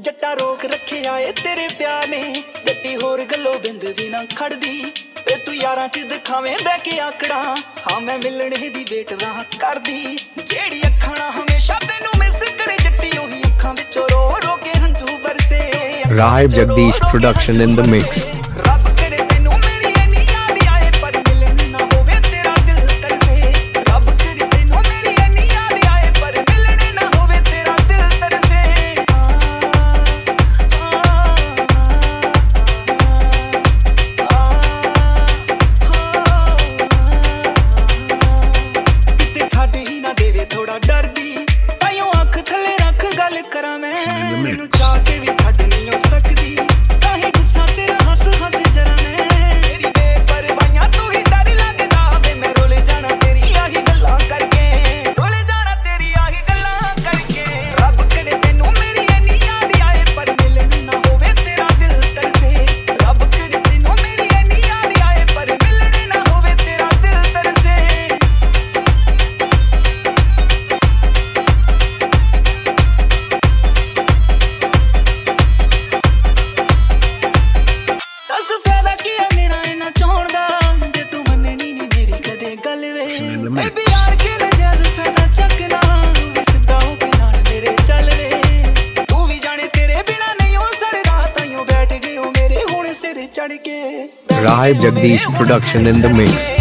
ਜੱਟਾ ਰੋਕ ਰੱਖਿਆ ਏ ਤੇਰੇ ਪਿਆਰ ਨੇ। ਗੱਡੀ ਹੋਰ ਗੱਲੋ ਬਿੰਦ ਵੀ ਨਾ ਖੜਦੀ। ਏ ਤੂੰ ਯਾਰਾਂ ਚ ਦਿਖਾਵੇਂ ਬਹਿ ਕੇ ਆਕੜਾ। ਹਾਂ ਮੈਂ ਮਿਲਣੇ ਦੀ ਵੇਟ ਰਾਹ ਕਰਦੀ। ਜਿਹੜੀ ਅੱਖਾਂ ਹਮੇਸ਼ਾ ਤੈਨੂੰ ਮਿਸ ਕਰੇ ਜੱਟੀ ਉਹੀ ਅੱਖਾਂ ਵਿੱਚੋਂ ਰੋ ਰੋ ਕੇ ਹੰਝੂ ਬਰਸੇ Rahib Jagdish production in the mix Rahib Jagdish production in the mix.